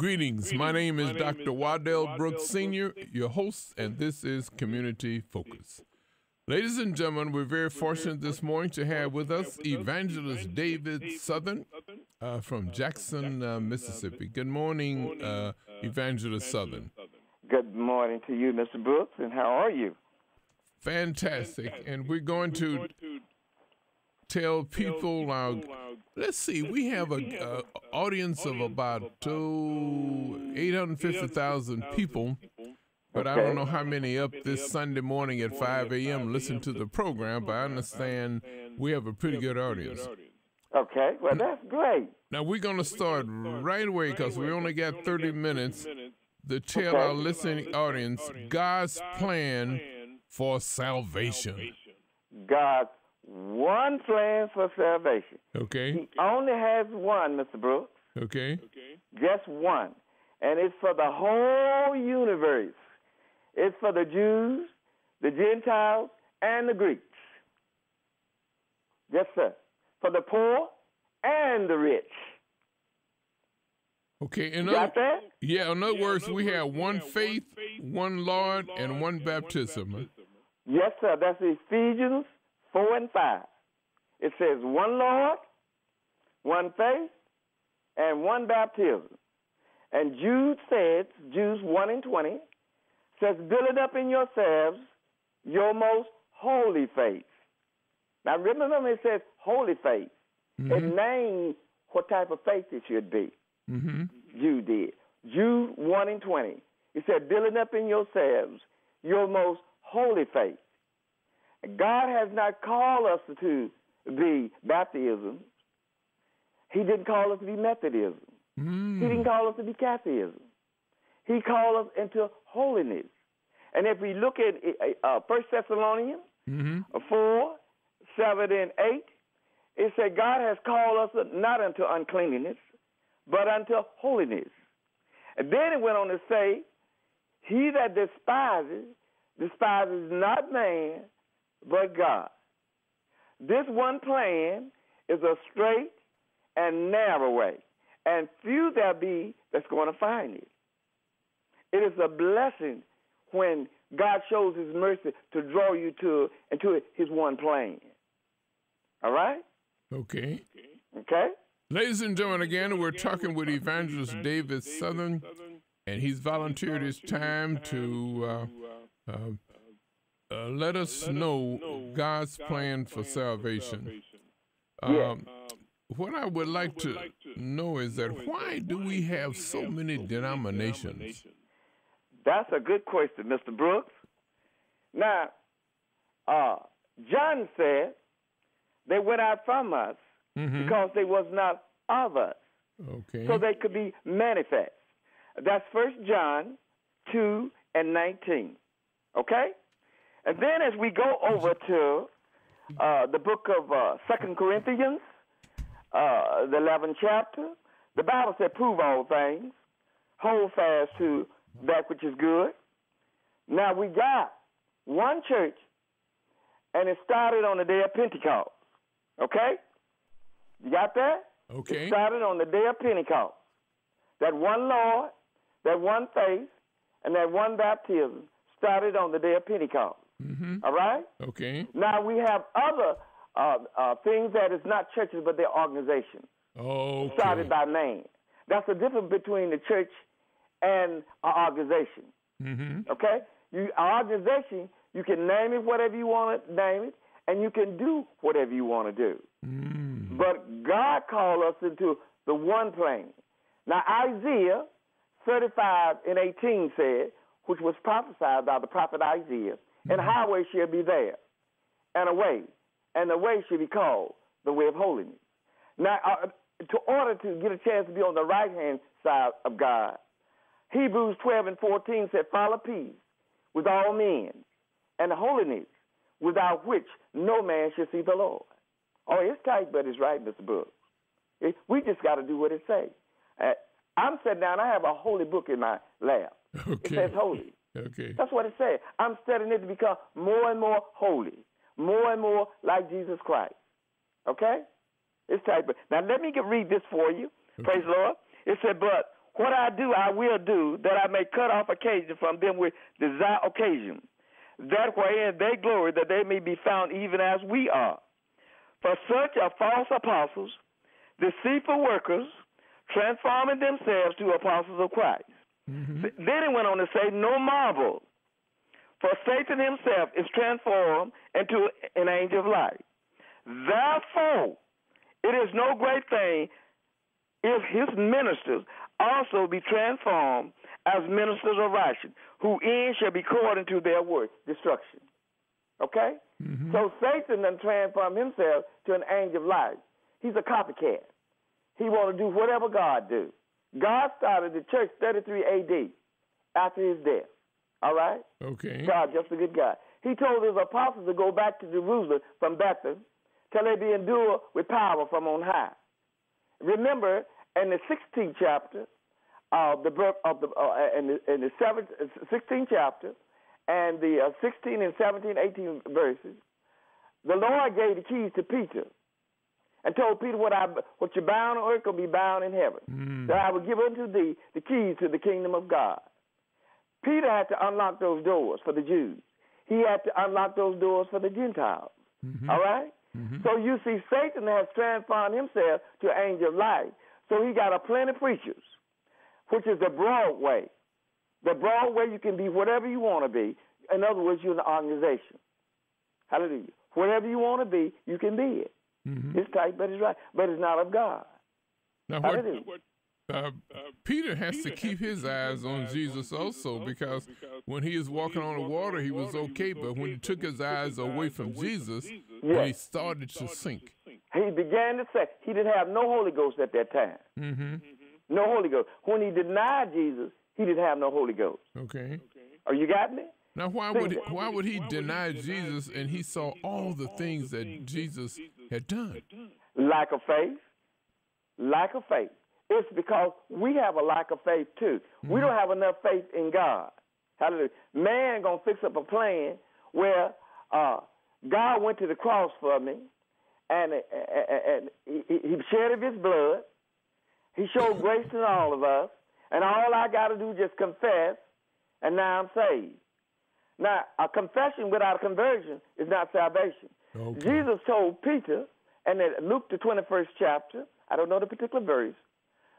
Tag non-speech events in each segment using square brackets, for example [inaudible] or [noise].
Greetings. My name is Dr. Wadell Brooks Sr., your host, and this is Community Focus. Ladies and gentlemen, we're very fortunate this morning to have with us Evangelist David Southern uh, from Jackson, uh, Mississippi. Good morning, uh, Evangelist Southern. Good morning to you, Mr. Brooks, and how are you? Fantastic. And we're going to tell people, uh, let's see, we have an audience of about uh, 850,000 people but okay. I don't know how many up this Sunday morning at 5 a.m. listen to the program, but I understand we have a pretty good audience. Okay, well, that's great. Now, we're going to start right away because we only got 30 minutes to tell our listening audience God's plan for salvation. God's one plan for salvation. Okay. He only has one, Mr. Brooks. Okay. Okay. Just one. And it's for the whole universe. It's for the Jews, the Gentiles, and the Greeks. Yes, sir. For the poor and the rich. Okay, in Got other, that? yeah, in other yeah, words, in other we words, have one have faith, one Lord, Lord and one baptism. One baptism. Yes, sir. That's Ephesians 4 and 5. It says one Lord, one faith, and one baptism. And Jude says, Jude 1 and 20, says, build it up in yourselves your most holy faith. Now remember it says holy faith, mm-hmm. it names what type of faith it should be. Mm-hmm. Jude did. Jude 1 and 20. He said, building up in yourselves your most holy faith. God has not called us to be Baptism. He didn't call us to be Methodism. Mm. He didn't call us to be Catholicism. He called us into holiness. And if we look at uh, First Thessalonians mm-hmm. 4, 7, and 8, it said God has called us not unto uncleanness, but unto holiness. And then it went on to say, He that despises, despises not man, but God. This one plan is a straight and narrow way, and few there be that's going to find it. It is a blessing when God shows his mercy to draw you to into his one plan. All right? Okay. Okay. Ladies and gentlemen, again, we're talking with evangelist David Southern, and he's volunteered his time to uh, uh, uh, let us know God's plan for salvation. Um, what I would like to know is that why do we have so many denominations? That's a good question, Mr. Brooks. Now, uh, John said they went out from us mm-hmm. because they was not of us. Okay. So they could be manifest. That's First John 2 and 19. Okay? And then as we go over to uh, the book of uh, Second Corinthians, uh, the 11th chapter, the Bible said, prove all things, hold fast to that which is good. Now we got one church, and it started on the day of Pentecost. Okay? You got that? Okay. It started on the day of Pentecost. That one Lord, that one faith, and that one baptism started on the day of Pentecost. Mm-hmm. All right? Okay. Now we have other uh, uh, things that is not churches, but they're organizations. Okay. Started by name. That's the difference between the church and an organization. Mm-hmm. Okay? You an organization, you can name it whatever you want to name it, and you can do whatever you want to do. Mm. But God called us into the one plane. Now Isaiah 35 and 18 said, which was prophesied by the prophet Isaiah. And a highway shall be there, and a way, and the way shall be called the way of holiness. Now, uh, to order to get a chance to be on the right hand side of God, Hebrews 12 and 14 said, Follow peace with all men and holiness, without which no man shall see the Lord. Oh, it's tight, but it's right, Mr. Brooks. It, we just got to do what it says. Uh, I'm sitting down, I have a holy book in my lap. Okay. It says holy. Okay. That's what it says. I'm studying it to become more and more holy, more and more like Jesus Christ. Okay? It's tight. But now let me get, read this for you. Okay. Praise the Lord. It said, But What I do, I will do, that I may cut off occasion from them with desire occasion, that wherein they glory, that they may be found even as we are. For such are false apostles, deceitful workers, transforming themselves to apostles of Christ. Mm-hmm. Then he went on to say, No marvel, for Satan himself is transformed into an angel of light. Therefore, it is no great thing if his ministers also be transformed as ministers of righteousness, who end shall be according to their work, destruction. Okay? Mm-hmm. So Satan then transformed himself to an angel of light. He's a copycat. He want to do whatever God do. God started the church 33 A.D. after his death. All right? Okay. God, just a good guy. He told his apostles to go back to Jerusalem from Bethel till they be endured with power from on high. Remember, in the 16th chapter of the book of the uh, in the, in the 7th, 16th chapter and the uh, 16 and 17, 18 verses, the Lord gave the keys to Peter and told Peter, "What I what you bound on earth will be bound in heaven. Mm. That I will give unto thee the keys to the kingdom of God." Peter had to unlock those doors for the Jews. He had to unlock those doors for the Gentiles. Mm-hmm. All right? mm-hmm. So you see, Satan has transformed himself to an angel of light. So he got a plenty of preachers, which is the broad way. The broad way you can be whatever you want to be. In other words, you're an organization. Hallelujah. Whatever you want to be, you can be it. Mm-hmm. It's tight, but it's right. But it's not of God. Now, what, what, uh, Peter has Peter to keep his eyes on Jesus also because when he was walking on the water, he was okay, but when he took his eyes away from Jesus, yes. he started to sink. He began to say he didn't have no Holy Ghost at that time. Mm-hmm. No Holy Ghost. When he denied Jesus, he didn't have no Holy Ghost. Okay. Are you got me? Now, why would he, why would he deny Jesus and he saw all the things that Jesus had done? Lack of faith. Lack of faith. It's because we have a lack of faith too. Mm-hmm. We don't have enough faith in God. Hallelujah. Man gonna fix up a plan where uh, God went to the cross for me, and, and, and he, he shed of His blood. He showed [coughs] grace to all of us, and all I got to do is just confess, and now I'm saved. Now, a confession without a conversion is not salvation. Okay. Jesus told Peter, and in Luke the 21st chapter, I don't know the particular verse,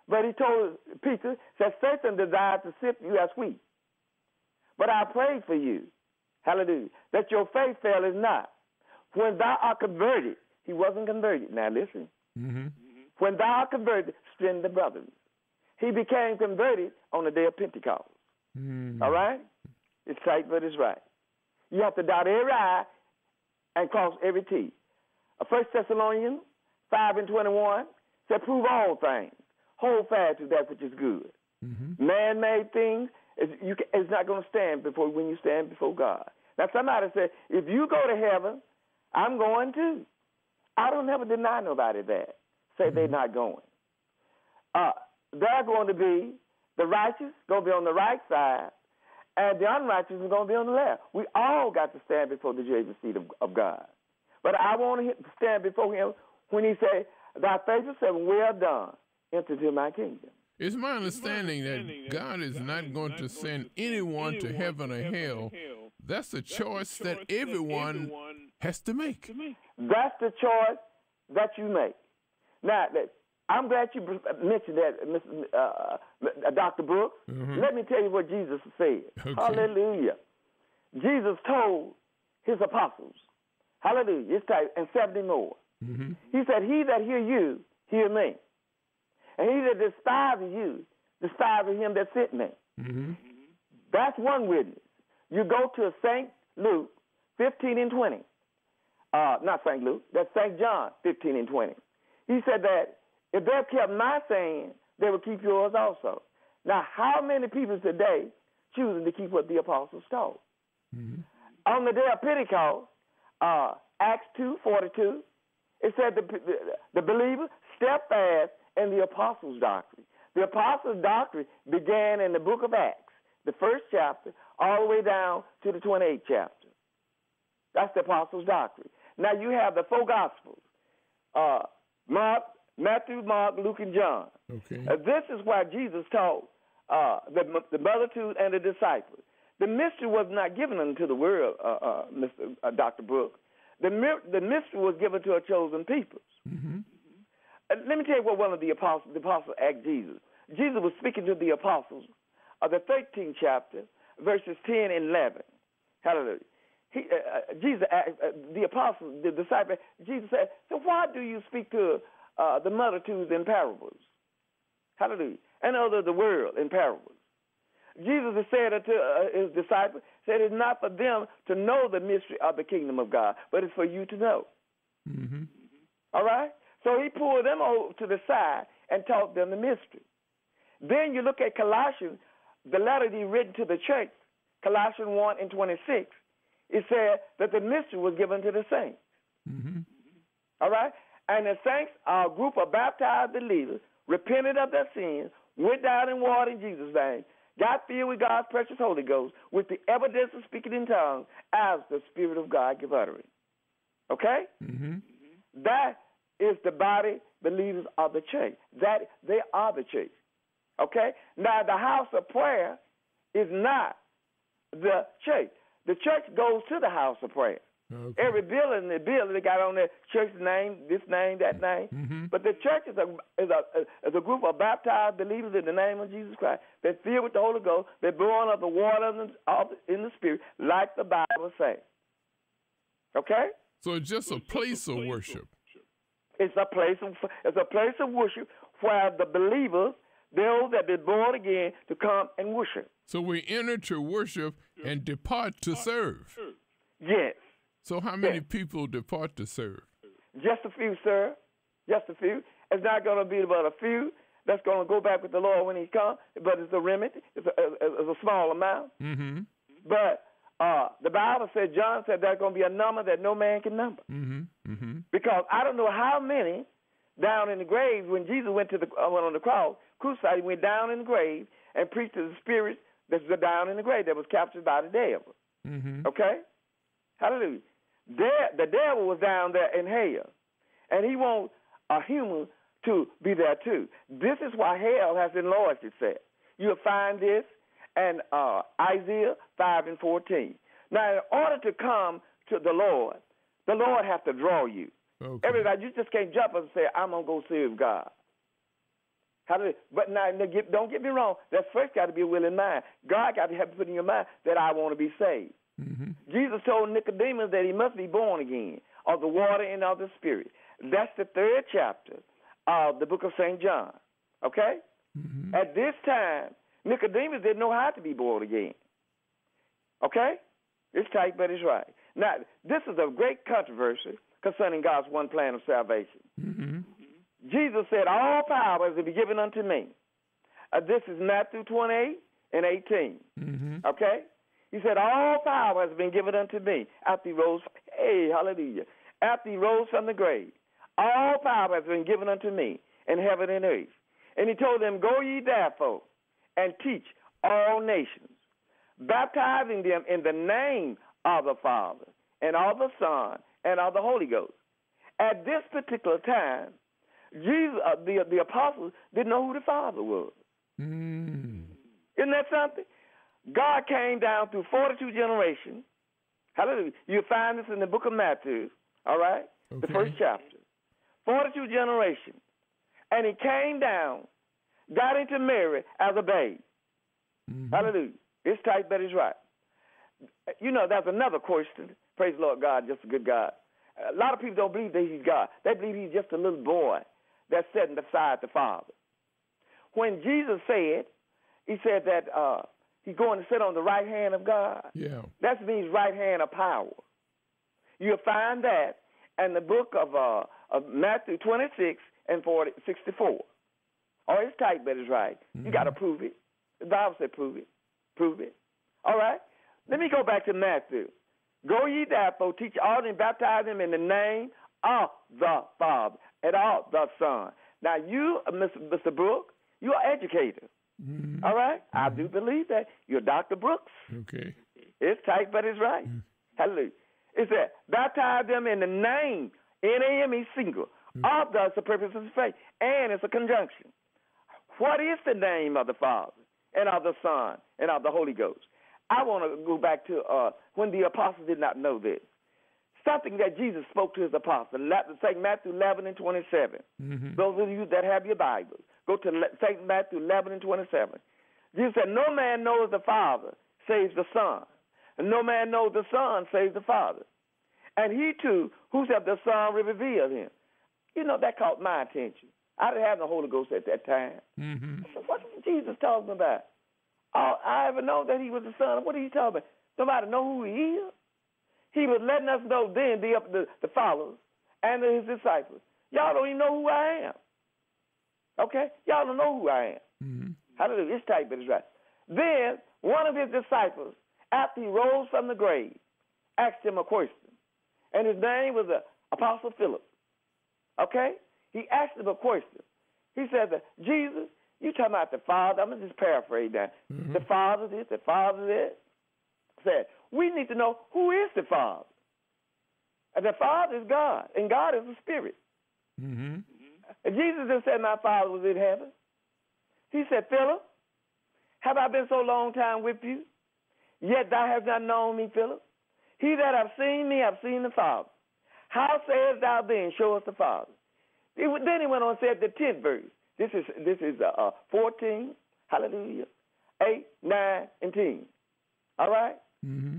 but he told Peter that Satan desired to sift you as wheat. But I prayed for you, hallelujah, that your faith fail is not. When thou art converted, he wasn't converted. Now listen. Mm-hmm. When thou art converted, strengthen the brothers. He became converted on the day of Pentecost. Mm-hmm. All right? It's tight, but it's right. You have to dot every I and cross every T. First Thessalonians 5 and 21 said, prove all things hold fast to that which is good. Mm-hmm. Man-made things is you can, it's not going to stand before when you stand before God. Now somebody said, if you go to heaven, I'm going too. I don't ever deny nobody that. Say mm-hmm. they're not going. Uh, they're going to be the righteous going to be on the right side, and the unrighteous is going to be on the left. We all got to stand before the judgment seat of, of God. But I want to stand before Him when He say, "Thy faithful servant, well done." enter into my kingdom. It's my understanding that God is not going to send anyone to heaven or hell. That's a choice that everyone has to make. That's the choice that you make. Now, I'm glad you mentioned that, uh, uh Dr. Brooks. Mm-hmm. Let me tell you what Jesus said. Okay. Hallelujah. Jesus told his apostles, hallelujah, it's time, and 70 more. Mm-hmm. He said, He that hear you, hear me. And he that despises you, despises him that sent me. Mm-hmm. That's one witness. You go to St. Luke 15 and 20. Uh, not St. Luke, that's St. John 15 and 20. He said that if they kept my saying, they would keep yours also. Now, how many people today choosing to keep what the apostles taught? Mm-hmm. On the day of Pentecost, uh, Acts 2 42, it said the, the, the believer steadfast and the apostles' doctrine. The apostles' doctrine began in the book of Acts, the first chapter, all the way down to the 28th chapter. That's the apostles' doctrine. Now you have the four gospels uh, Mark, Matthew, Mark, Luke, and John. Okay. Uh, this is why Jesus taught uh, the, the multitude and the disciples. The mystery was not given unto the world, uh, uh, Mr. Uh, Dr. Brooks. The, the mystery was given to a chosen people. Mm-hmm. Let me tell you what one of the apostles, the apostle asked Jesus. Jesus was speaking to the apostles of the 13th chapter, verses 10 and 11. Hallelujah. He, uh, Jesus, asked, uh, the apostles, the disciples, Jesus said, "So why do you speak to uh, the multitudes in parables?" Hallelujah. And other the world in parables. Jesus has said to uh, his disciples, said it's not for them to know the mystery of the kingdom of God, but it's for you to know. Mm-hmm. All right? So he pulled them over to the side and taught them the mystery. Then you look at Colossians, the letter he written to the church, Colossians 1 and 26. It said that the mystery was given to the saints. Mm-hmm. All right? And the saints are a group of baptized believers, repented of their sins, went down in water in Jesus' name, got filled with God's precious Holy Ghost with the evidence of speaking in tongues as the Spirit of God give utterance. Okay? Mm-hmm. That is the body believers of the church. That they are the church. Okay? Now the house of prayer is not the church. The church goes to the house of prayer. Okay. Every building, the building, they got on their church name, this name, that name. Mm-hmm. But the church is a is a is a group of baptized believers in the name of Jesus Christ. They're filled with the Holy Ghost. They're born of the water in the Spirit, like the Bible says. Okay. So it's just a place of worship. It's a place of it's a place of worship where the believers, those that been born again, to come and worship. So we enter to worship and depart to serve. Yes. So how many people depart to serve? Just a few, sir. Just a few. It's not going to be but a few that's going to go back with the Lord when He comes, but it's a remedy. It's a, it's a small amount. Mm-hmm. But uh, the Bible said, John said, there's going to be a number that no man can number. Mm-hmm. Mm-hmm. Because I don't know how many down in the grave when Jesus went to the uh, went on the cross, crucified, he went down in the grave and preached to the spirits that's down in the grave that was captured by the devil. Mm-hmm. Okay? Hallelujah. The devil was down there in hell, and he wants a human to be there too. This is why hell has enlarged itself. You'll find this in uh, Isaiah 5 and 14. Now, in order to come to the Lord, the Lord has to draw you. Okay. Everybody, you just can't jump up and say, I'm going to go serve God. How Hallelujah. But now, don't get me wrong. That first got to be a willing mind. God got to have to put in your mind that I want to be saved. Mm-hmm. Jesus told Nicodemus that he must be born again of the water and of the Spirit. That's the third chapter of the book of St. John. Okay? Mm-hmm. At this time, Nicodemus didn't know how to be born again. Okay? It's tight, but it's right. Now, this is a great controversy concerning God's one plan of salvation. Mm-hmm. Jesus said, All power is to be given unto me. Uh, this is Matthew 28 and 18. Mm-hmm. Okay? He said, All power has been given unto me after he rose. Hey, hallelujah. After he rose from the grave. All power has been given unto me in heaven and earth. And he told them, Go ye therefore and teach all nations, baptizing them in the name of the Father and of the Son and of the Holy Ghost. At this particular time, Jesus, uh, the the apostles didn't know who the Father was. Mm. Isn't that something? God came down through 42 generations. Hallelujah. You find this in the book of Matthew, all right? Okay. The first chapter. 42 generations. And he came down, got into Mary as a babe. Mm-hmm. Hallelujah. It's tight, but it's right. You know, that's another question. Praise the Lord God, just a good God. A lot of people don't believe that he's God. They believe he's just a little boy that's sitting beside the Father. When Jesus said, he said that uh, he's going to sit on the right hand of God. Yeah. That means right hand of power. You'll find that in the book of, uh, of Matthew 26 and 40, 64. Oh, it's tight, but it's right. Mm-hmm. You got to prove it. The Bible said prove it. Prove it. All right? Let me go back to Matthew. Go ye therefore, teach all and baptize them in the name of the Father and of the Son. Now, you, uh, Mr. Mr. Brooks, you're an educator. Mm-hmm. All right? I do believe that. You're Dr. Brooks. Okay. It's tight, but it's right. Mm. Hallelujah. It said, baptize them in the name, N A M E single, Mm-hmm. Of the purpose of faith. And it's a conjunction. What is the name of the Father and of the Son and of the Holy Ghost? I want to go back to uh, when the apostles did not know this. Something that Jesus spoke to his apostles. St. Matthew 11 and 27. Mm-hmm. Those of you that have your Bibles, go to St. Matthew 11 and 27. Jesus said, No man knows the Father saves the Son. And no man knows the Son saves the Father. And he too, whosoever the Son will reveal him. You know, that caught my attention. I didn't have the Holy Ghost at that time. Mm-hmm. Said, what is Jesus talking about? Oh, I ever know that he was the Son. What are you talking about? Nobody know who he is. He was letting us know then, the, the, the followers and his disciples. Y'all don't even know who I am. Okay? Y'all don't know who I am. Mm-hmm. Hallelujah. It's tight, but it's right. Then one of his disciples, after he rose from the grave, asked him a question. And his name was the Apostle Philip. Okay? He asked him a question. He said that Jesus, you talking about the Father? I'm gonna just paraphrase that. Mm-hmm. The Father this, the Father this. Said, we need to know who is the Father. And the Father is God, and God is the Spirit. Mm-hmm. And Jesus just said, My Father was in heaven. He said, Philip, have I been so long time with you? Yet thou hast not known me, Philip. He that hath seen me hath seen the Father. How sayest thou then, show us the Father? then he went on and said the tenth verse. This is this is uh, uh, 14, hallelujah, 8, 9, and 10. All right? Mm-hmm.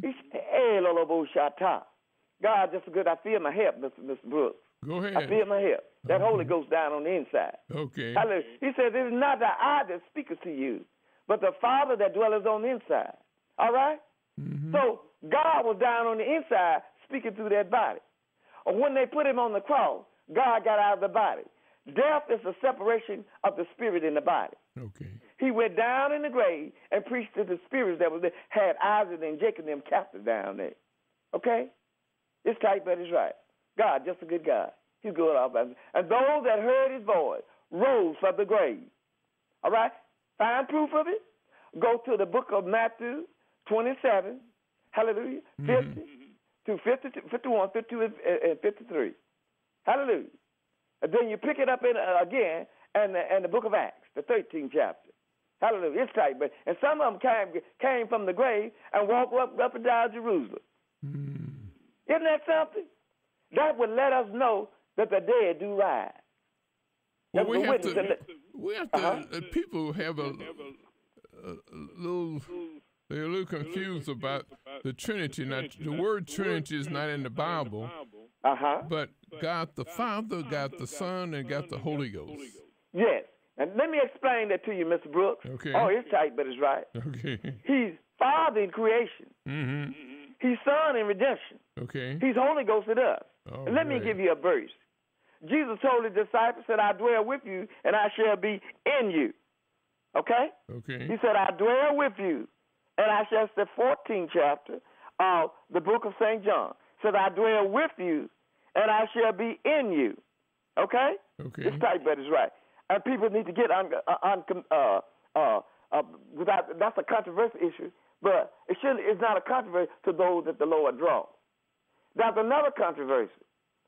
God, just good. I feel my help, Mr. Mr. Brooks. Go ahead. I feel my help. That okay. Holy Ghost down on the inside. Okay. Hallelujah. He says, It is not the I that speaketh to you, but the Father that dwelleth on the inside. All right? mm-hmm. So God was down on the inside speaking through that body. Or when they put him on the cross, God got out of the body. Death is the separation of the spirit in the body. Okay. He went down in the grave and preached to the spirits that was there, had Isaac and Jacob and them captive down there. Okay? It's tight, but it's right. God, just a good God. He's good by And those that heard his voice rose from the grave. All right? Find proof of it. Go to the book of Matthew 27, hallelujah, mm-hmm. 50 to 50, 51, 52, and 53. Hallelujah. And then you pick it up in uh, again and the, and the book of Acts, the 13th chapter. Hallelujah. It's tight, but and some of them came came from the grave and walked up up and down Jerusalem. Mm. Isn't that something? That would let us know that the dead do rise. Well, we have, to, we have to. Uh-huh. Uh, people have a, a, little. They're a little confused about the Trinity. Now, the word Trinity is not in the Bible. Uh-huh. But God the Father, God the Son, and God the Holy Ghost. Yes. And let me explain that to you, Mr. Brooks. Okay. Oh, it's tight, but it's right. Okay. He's Father in creation. Mm-hmm. He's Son in redemption. Okay. He's Holy Ghost in us. All and let right. me give you a verse. Jesus told his disciples, said, I dwell with you, and I shall be in you. Okay? Okay. He said, I dwell with you, and I shall, the 14th chapter of the book of St. John says, I dwell with you, and I shall be in you. Okay? Okay. This tight, but it's right. And people need to get on, on uh, uh, uh, without, that's a controversial issue, but it should it's not a controversy to those that the Lord draws. That's another controversy.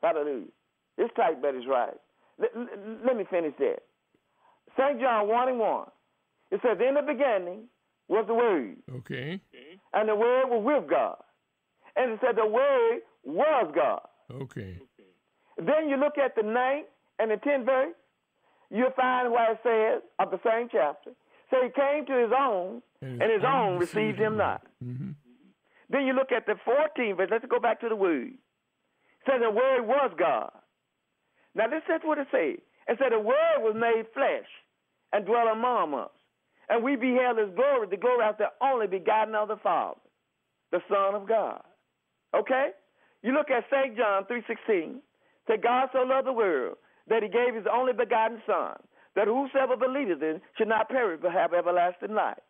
Hallelujah. This tight, but it's right. Let, let me finish that. St. John 1 and 1. It says, In the beginning was the Word. Okay. And the Word was with God. And it said the Word was God. Okay. Then you look at the ninth and the tenth verse, you'll find where it says of the same chapter. So he came to his own, and his, and his own received him not. Mm-hmm. Then you look at the 14th verse. Let's go back to the word. It says the word was God. Now this is what it says. It said the word was made flesh and dwelt among us. And we beheld his glory, the glory of the only begotten of the Father, the Son of God. Okay? You look at St. John 3.16. Say, God so loved the world that he gave his only begotten Son, that whosoever believeth in should not perish but have everlasting life.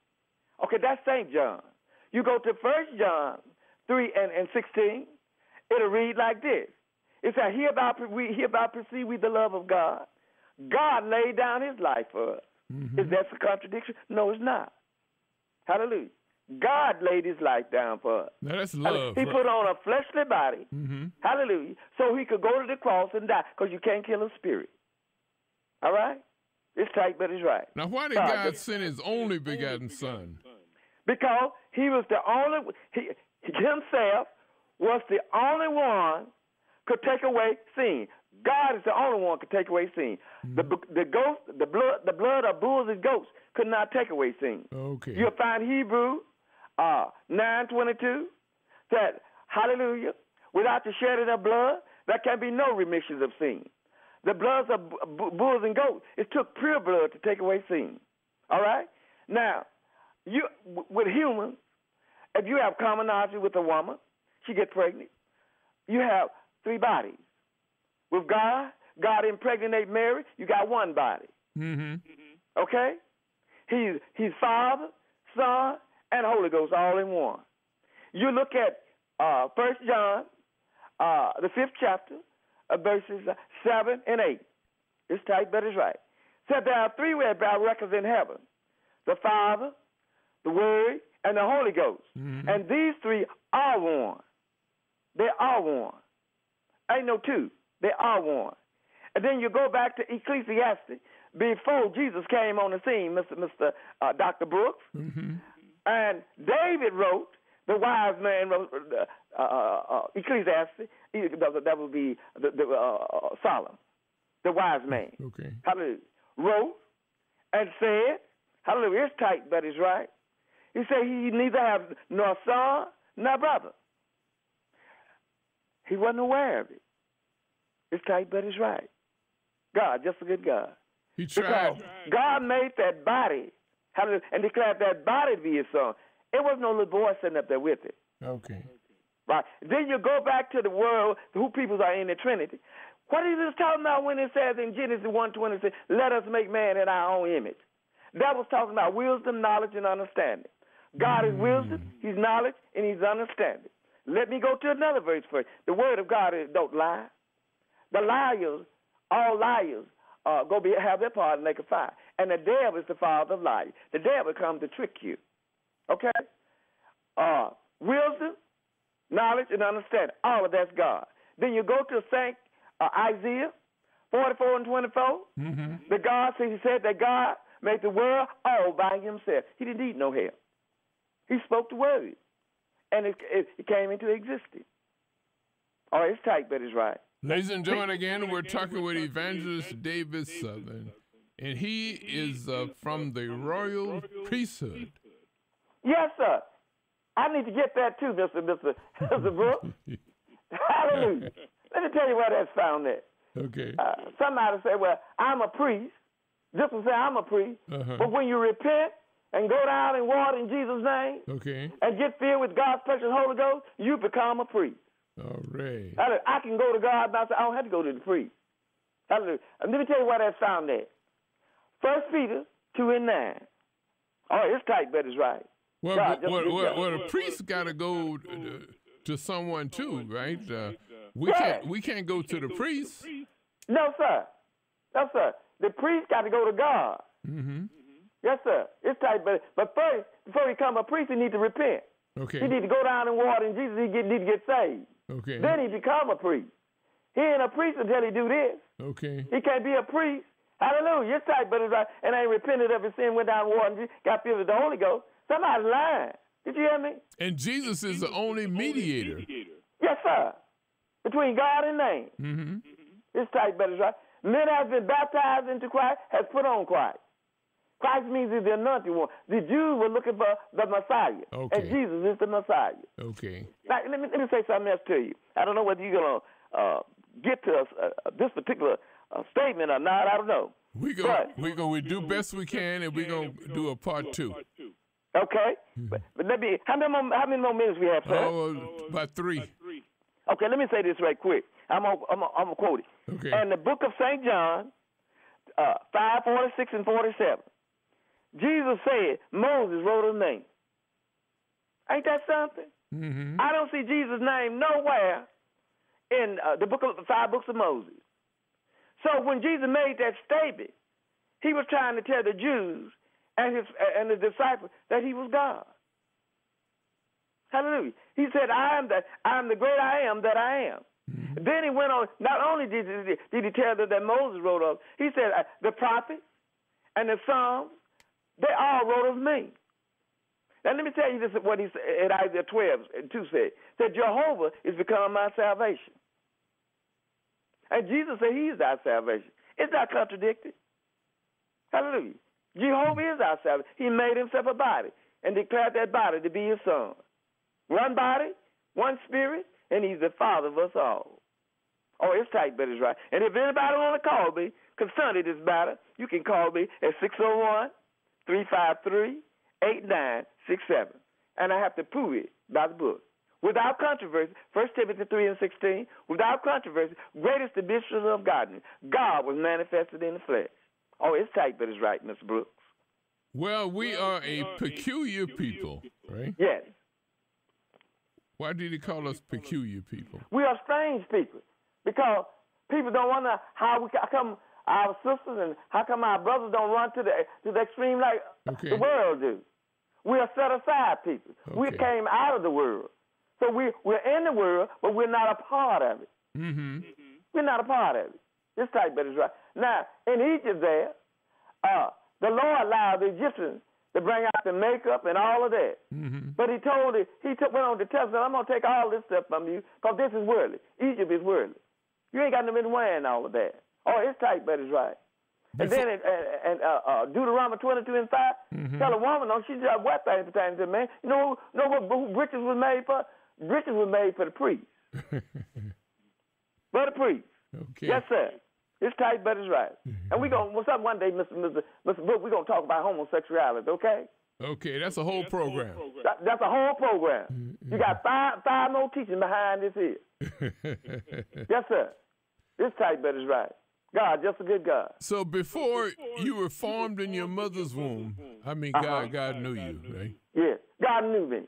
Okay, that's St. John. You go to 1 John 3 and, and 16, it'll read like this. It says, hereby we, hereby perceive we the love of God. God laid down his life for us. Mm-hmm. Is that a contradiction? No, it's not. Hallelujah. God laid his life down for us. Now that's love. He right? put on a fleshly body. Mm-hmm. Hallelujah. So he could go to the cross and die because you can't kill a spirit. All right? It's tight, but it's right. Now, why did God, God send His only begotten Son? Because he was the only, he, himself was the only one could take away sin. God is the only one could take away sin. The the ghost, the blood, the blood of bulls and goats could not take away sin. Okay. You'll find Hebrew uh, nine twenty two that Hallelujah, without the shedding of blood, there can be no remissions of sin. The bloods of bu- bulls and goats, it took pure blood to take away sin. All right. Now, you w- with humans, if you have commonality with a woman, she gets pregnant. You have three bodies. With God, God impregnate Mary. You got one body. Mm-hmm. Okay? He's he's Father, Son, and Holy Ghost all in one. You look at uh First John, uh, the fifth chapter, uh, verses uh, seven and eight. It's tight, but it's right. Said there are three way about records in heaven: the Father, the Word, and the Holy Ghost. Mhm. And these three are one. They are one. Ain't no two. They are one. And then you go back to Ecclesiastes before Jesus came on the scene, Mr. Mr. Uh, Dr. Brooks, Mm-hmm. and David wrote. The wise man wrote uh, uh, uh, Ecclesiastes. That would be the, the uh, uh, Solomon, the wise man. Okay. Hallelujah. Wrote and said, Hallelujah. It's tight, but it's right. He said he neither have nor son nor brother. He wasn't aware of it. It's tight, but it's right. God, just a good God. He Because tried. God made that body, hallelujah, and declared that body to be his son. It was no little boy sitting up there with it. Okay. Right. Then you go back to the world who peoples are in the Trinity. What is this talking about when it says in Genesis one twenty six, let us make man in our own image? That was talking about wisdom, knowledge, and understanding. God is hmm. wisdom, he's knowledge, and he's understanding. Let me go to another verse first. The word of God is don't lie. The liars, all liars, uh, go be have their part in lake of fire. And the devil is the father of lies. The devil comes to trick you. Okay? Uh, wisdom, knowledge, and understanding. All of that's God. Then you go to Saint uh, Isaiah 44 and 24. Mm-hmm. The God says, He said that God made the world all by Himself. He didn't need no help. He spoke the word, and it, it, it came into existence. Oh, it's tight, but it's right. Ladies and gentlemen, again, we're talking with Evangelist David Southern, and he is uh, from the royal priesthood. Yes, sir. I need to get that too, Mr. Mr. Mr. Brooks. [laughs] Hallelujah. Let me tell you where that's found at. Okay. Uh, somebody say, well, I'm a priest. Just to say I'm a priest. Uh-huh. But when you repent and go down and water in Jesus' name Okay. and get filled with God's precious Holy Ghost, you become a priest. All right. Hallelujah. I can go to God and I say, I don't have to go to the priest. Hallelujah. And let me tell you where that's found at. First Peter 2 and 9. Oh, it's tight, but it's right. Well, God, well, well, well, the priest got to go to, to someone too, right? Uh, we can't we can't go to the priest. No, sir. No, sir. The priest got to go to God. Mm-hmm. Yes, sir. It's tight, but but first, before he become a priest, he need to repent. Okay. He need to go down in water, and Jesus he get, need to get saved. Okay. Then he become a priest. He ain't a priest until he do this. Okay. He can't be a priest. Hallelujah. It's tight, but it's right. And ain't repented of his sin, went down in water, and got filled with the Holy Ghost. Somebody's lying. Did you hear me? And Jesus is the only mediator. Yes, sir. Between God and man. Mm-hmm. It's tight, but it's right. Men have been baptized into Christ, has put on Christ. Christ means he's the anointed one. The Jews were looking for the Messiah. Okay. And Jesus is the Messiah. Okay. Now, let me, let me say something else to you. I don't know whether you're going to uh, get to us, uh, this particular uh, statement or not. I don't know. We go Right. we go we do best we can and we're gonna do a part two. Okay? But, but let me, how many, more, how many more minutes we have, sir? Oh, about three. Okay, let me say this right quick. I'm going I'm to quote it. Okay. In the book of St. John, uh, 5, 46 and 47, Jesus said Moses wrote his name. Ain't that something? Mm-hmm. I don't see Jesus' name nowhere in uh, the book of the five books of Moses. So when Jesus made that statement, he was trying to tell the Jews and his and the disciples that he was God. Hallelujah. He said, I am the I am the great I am that I am. Mm-hmm. Then he went on. Not only did he, did he tell them that Moses wrote of, he said uh, the prophets and the Psalms, they all wrote of me. Now let me tell you this: what he said in Isaiah 12 and 2 said. That Jehovah is become my salvation, and Jesus said He is our salvation. It's not contradicted. Hallelujah. Jehovah is our salvation. He made Himself a body and declared that body to be His Son. One body, one spirit, and He's the Father of us all. Oh, it's tight, but it's right. And if anybody want to call me concerning this matter, you can call me at 601 353 8967. And I have to prove it by the book. Without controversy, 1 Timothy 3 and 16, without controversy, greatest the mystery of God. God was manifested in the flesh. Oh, it's tight, but it's right, Mr. Brooks. Well, we are a peculiar people, right? Yes. Why did he call us peculiar people? We are strange people because people don't wonder how we come our sisters and how come our brothers don't run to the to the extreme like Okay. the world do. We are set aside people. We came out of the world, so we we're in the world, but we're not a part of it. Mm-hmm. We're not a part of it. This type better is right. Now in Egypt, there, uh, the Lord allowed the Egyptians to bring out the makeup and all of that. Mm-hmm. But he told it, he took, went on to tell them, I'm going to take all this stuff from you because this is worldly. Egypt is worldly. You ain't got no been wearing all of that. Oh, it's tight, but it's right. And then in and, uh, uh, Deuteronomy 22 and 5, Mm-hmm. tell a woman, no, she just what things pertaining to man. You know, know what who riches was made for? Riches was made for the priest. [laughs] For the priest. okay. Yes, sir. It's tight, but it's right. And we going to, what's up one day, Mr. Mr. Mr. Book, we're going to talk about homosexuality, okay? Okay, that's a whole program. That, that's a whole program. Mm-hmm. You got five five more teaching behind this here. [laughs] Yes, sir. It's tight, but it's right. God, just a good God. so before you were formed in your mother's womb, I mean, Uh-huh. God, God knew you, right? Yeah, God knew me.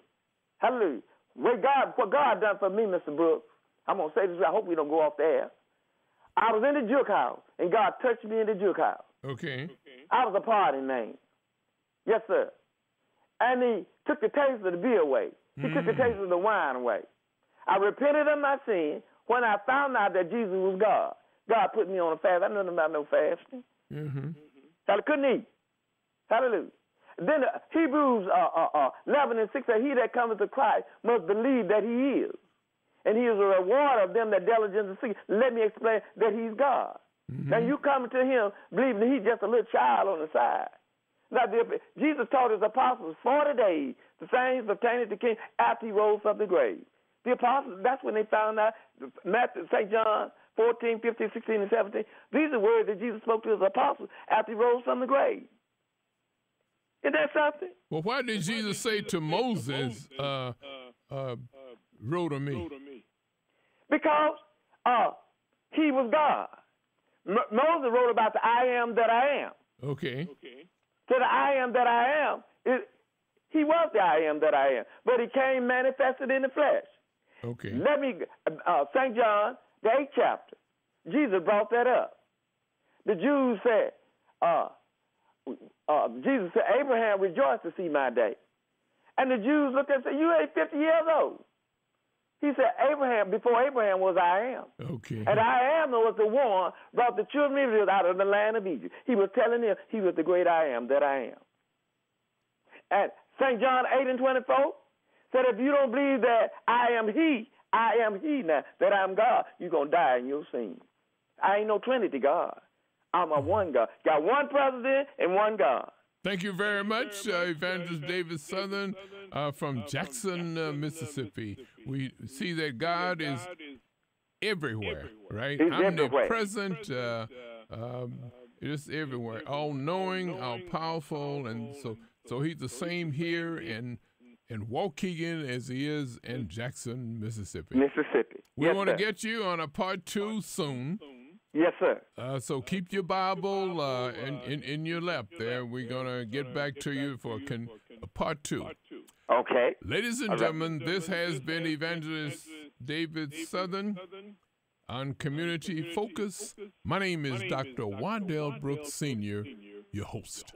Hallelujah. What God, what God done for me, Mr. Brooks, I'm gonna say this. I hope we don't go off the air. I was in the juke house, and God touched me in the juke house. Okay. I was a party man. Yes, sir. And he took the taste of the beer away. He took the taste of the wine away. I repented of my sin when I found out that Jesus was God. God put me on a fast. I know nothing about no fasting. Mm-hmm. I couldn't eat. Hallelujah. Then uh, Hebrews uh, uh, uh, 11 and 6 said, He that cometh to Christ must believe that he is. And he is a rewarder of them that diligently seek. Let me explain that he's God. Now you coming to him believing that he's just a little child on the side. Now, the, Jesus taught his apostles 40 days the things pertaining to king after he rose from the grave. The apostles, that's when they found out, Matthew, St. John 14, 15, 16, and 17. These are words that Jesus spoke to his apostles after he rose from the grave. Isn't that something? Well, why did Jesus say to Moses, uh, uh, wrote to me? Because uh, he was God. M- Moses wrote about the I am that I am. Okay. Okay. To the I am that I am, it, he was the I am that I am, but he came manifested in the flesh. Okay. Let me, uh, St. John, eighth chapter, Jesus brought that up. The Jews said, uh, uh, Jesus said, Abraham rejoiced to see my day. And the Jews looked and said, You ain't 50 years old. He said, Abraham, before Abraham was I am. Okay. And I am was the one brought the children of Israel out of the land of Egypt. He was telling them he was the great I am that I am. And St. John 8 and 24 said, if you don't believe that I am he, I am he now, that I'm God, you're going to die in your sin. I ain't no Trinity God. I'm a one God. Got one president and one God. Thank you very much, uh, Evangelist David Southern uh, from Jackson, uh, Mississippi. We see that God is everywhere, right? Omnipresent, uh, um, just everywhere, all knowing, all powerful, and so so He's the same here in in Waukegan as He is in Jackson, Mississippi. Mississippi. We yes, want to get you on a part two soon. Yes, sir. Uh, so keep your Bible uh, in, in, in your lap there. We're going to get back to you for con- part two. Okay. Ladies and gentlemen, this has been Evangelist David Southern on Community Focus. My name is Dr. Wadell Brooks Sr., your host.